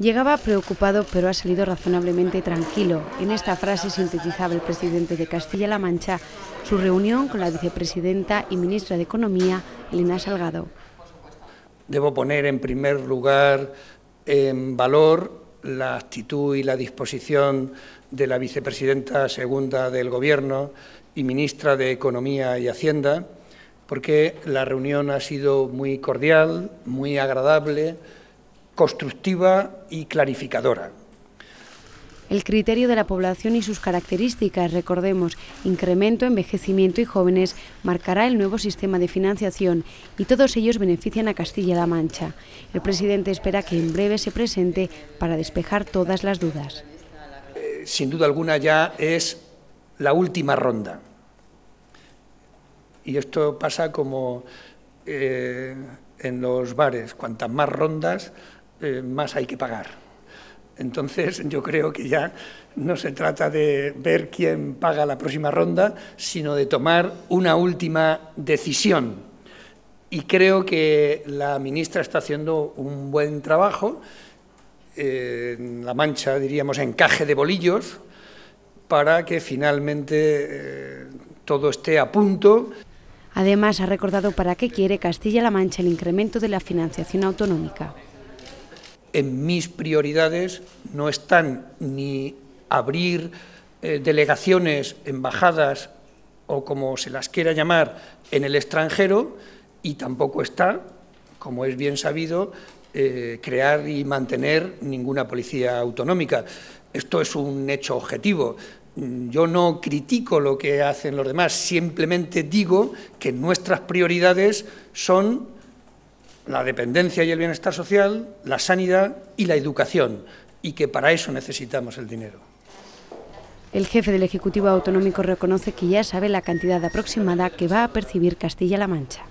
Llegaba preocupado, pero ha salido razonablemente tranquilo. En esta frase sintetizaba el presidente de Castilla-La Mancha su reunión con la vicepresidenta y ministra de Economía, Elena Salgado. Debo poner en primer lugar en valor la actitud y la disposición de la vicepresidenta segunda del Gobierno y ministra de Economía y Hacienda, porque la reunión ha sido muy cordial, muy agradable, constructiva y clarificadora. El criterio de la población y sus características, recordemos, incremento, envejecimiento y jóvenes, marcará el nuevo sistema de financiación y todos ellos benefician a Castilla-La Mancha. El presidente espera que en breve se presente para despejar todas las dudas. Eh, sin duda alguna ya es la última ronda. Y esto pasa como eh, en los bares, cuantas más rondas, eh, más hay que pagar. Entonces, yo creo que ya no se trata de ver quién paga la próxima ronda, sino de tomar una última decisión. Y creo que la ministra está haciendo un buen trabajo, en La Mancha diríamos encaje de bolillos, para que finalmente eh, todo esté a punto. Además, ha recordado para qué quiere Castilla-La Mancha el incremento de la financiación autonómica en mis prioridades no están ni abrir eh, delegaciones, embajadas o como se las quiera llamar en el extranjero y tampoco está, como es bien sabido, eh, crear y mantener ninguna policía autonómica. Esto es un hecho objetivo. Yo no critico lo que hacen los demás, simplemente digo que nuestras prioridades son la dependencia y el bienestar social, la sanidad y la educación, y que para eso necesitamos el dinero. El jefe del Ejecutivo Autonómico reconoce que ya sabe la cantidad aproximada que va a percibir Castilla-La Mancha.